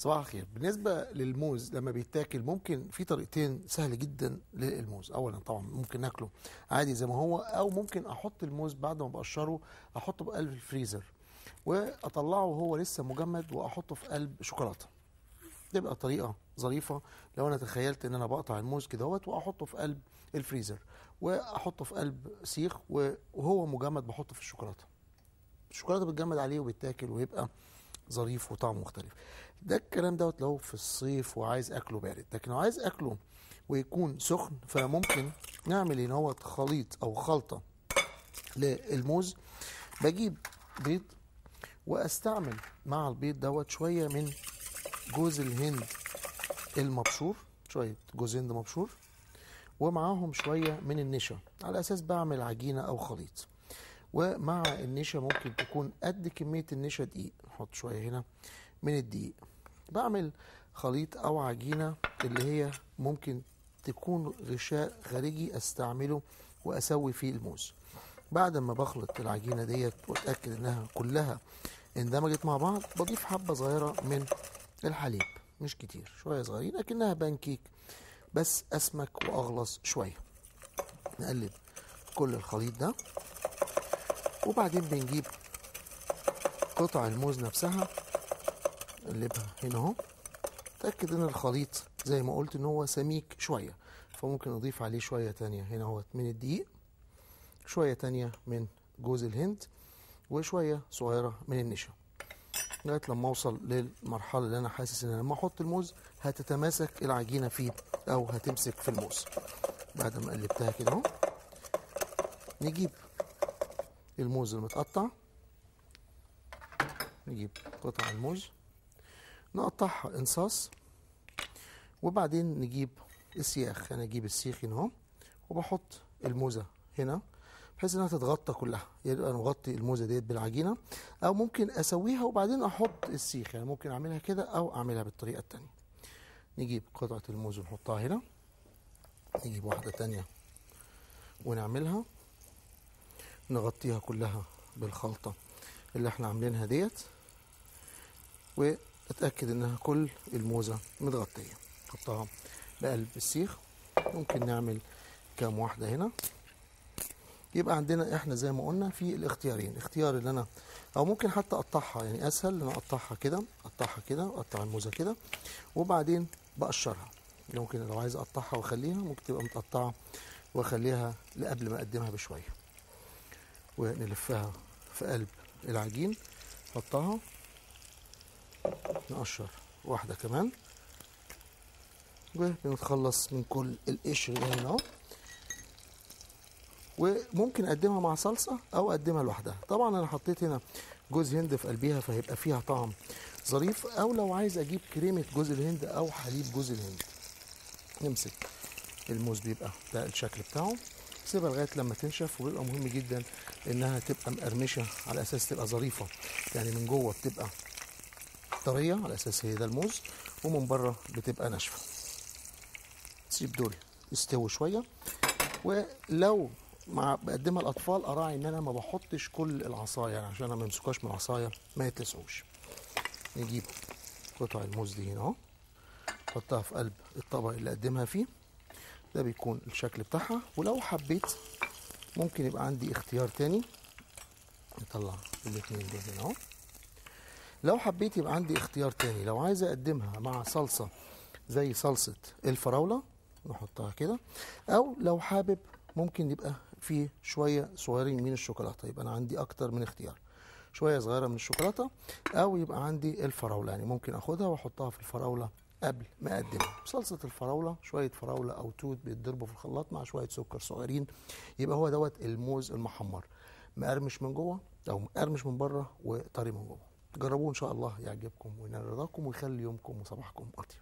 صباح الخير. بالنسبة للموز لما بيتاكل ممكن في طريقتين سهل جدا للموز. أولا طبعا ممكن ناكله عادي زي ما هو أو ممكن أحط الموز بعد ما بقشره أحطه بقلب الفريزر وأطلعه وهو لسه مجمد وأحطه في قلب شوكولاتة. تبقى طريقة ظريفة. لو أنا تخيلت إن أنا بقطع الموز كده وأحطه في قلب الفريزر وأحطه في قلب سيخ وهو مجمد بحطه في الشوكولاتة. الشوكولاتة بتجمد عليه وبيتاكل ويبقى ظريف وطعمه مختلف. ده الكلام دوت لو في الصيف وعايز أكله بارد. لكن لو عايز أكله ويكون سخن فممكن نعمل هنا هو خليط أو خلطة للموز. بجيب بيض وأستعمل مع البيض دوت شوية من جوز الهند المبشور شوية جوز هند مبشور ومعاهم شوية من النشا. على أساس بعمل عجينة أو خليط. ومع النشا ممكن تكون قد كمية النشا دقيق. نحط شوية هنا من الدقيق. بعمل خليط أو عجينة اللي هي ممكن تكون غشاء خارجي أستعمله وأسوي فيه الموز. بعد ما بخلط العجينة ديت وأتأكد إنها كلها اندمجت مع بعض بضيف حبة صغيرة من الحليب. مش كتير شوية صغيرين لكنها بانكيك بس أسمك واغلظ شوية. نقلب كل الخليط ده. وبعدين بنجيب قطع الموز نفسها نقلبها هنا اهو. تأكد إن الخليط زي ما قلت إن هو سميك شوية فممكن نضيف عليه شوية تانية هنا اهوت من الدقيق شوية تانية من جوز الهند وشوية صغيرة من النشا. لغاية لما أوصل للمرحلة اللي أنا حاسس إن لما أحط الموز هتتماسك العجينة فيه أو هتمسك في الموز. بعد ما قلبتها كده اهو نجيب الموز المتقطع. نجيب قطع الموز نقطعها انصاص وبعدين نجيب السياخ. أنا أجيب السيخ هنا أهو وبحط الموزة هنا بحيث إنها تتغطى كلها. يبقى نغطي الموزة ديت بالعجينة أو ممكن أسويها وبعدين أحط السيخ. يعني ممكن أعملها كده أو أعملها بالطريقة التانية. نجيب قطعة الموز ونحطها هنا. نجيب واحدة تانية ونعملها. نغطيها كلها بالخلطة اللي إحنا عاملينها ديت وأتأكد إنها كل الموزة متغطية. نحطها بقلب السيخ. ممكن نعمل كام واحدة هنا. يبقى عندنا إحنا زي ما قلنا في الاختيارين. اختيار اللي أنا أو ممكن حتى أقطعها يعني أسهل إن أنا أقطعها كده أقطعها كده واقطع الموزة كده وبعدين بقشرها. ممكن لو عايز أقطعها وأخليها ممكن تبقى متقطعة وأخليها لقبل ما أقدمها بشوية. ونلفها في قلب العجين نحطها نقشر واحدة كمان. وبنتخلص من كل القشر ده هنا. اهو وممكن أقدمها مع صلصة أو أقدمها لوحدها. طبعا أنا حطيت هنا جوز هند في قلبيها فهيبقى فيها طعم ظريف. أو لو عايز أجيب كريمة جوز الهند أو حليب جوز الهند. نمسك الموز بيبقى ده الشكل بتاعه. سيبها لغاية لما تنشف وبيبقى مهم جدا إنها تبقى مقرمشة على أساس تبقى ظريفة. يعني من جوه بتبقى طرية على أساس هي ده الموز ومن بره بتبقى ناشفة. تسيب دول يستووا شوية. ولو مع بقدمها الأطفال أراعي إن أنا ما بحطش كل العصاية يعني عشان ما يمسكوهاش من العصاية ما يتلسعوش. نجيب قطع الموز دي هنا أهو نحطها في قلب الطبق اللي أقدمها فيه. ده بيكون الشكل بتاعها. ولو حبيت ممكن يبقى عندي اختيار تاني. نطلع الاثنين دول اهو. لو حبيت يبقى عندي اختيار تاني. لو عايز أقدمها مع صلصة زي صلصة الفراولة نحطها كده. أو لو حابب ممكن يبقى فيه شوية صغيرين من الشوكولاتة. يبقى أنا عندي أكتر من اختيار. شوية صغيرة من الشوكولاتة. أو يبقى عندي الفراولة. يعني ممكن أخدها وأحطها في الفراولة قبل ما اقدمها صلصه الفراولة شوية فراولة أو توت بيتضربوا في الخلاط مع شوية سكر صغيرين. يبقى هو دوت الموز المحمر. مقرمش من جوه أو مقرمش من بره وطري من جوه. جربوه إن شاء الله يعجبكم وينال رضاكم ويخلي يومكم وصباحكم أطيب.